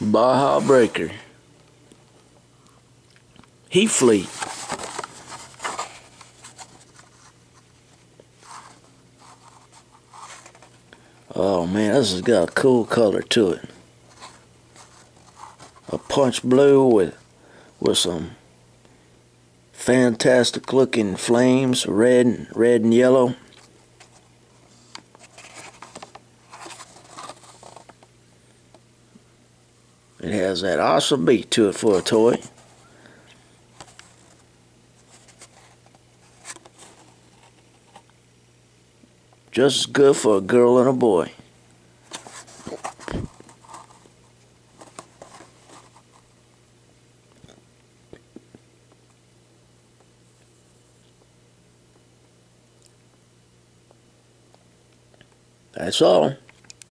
Baja Breaker. Heat Fleet. Oh man, this has got a cool color to it. A punch blue with with some fantastic looking flames, red and red and yellow. It has that awesome beat to it for a toy. Just as good for a girl and a boy. That's all.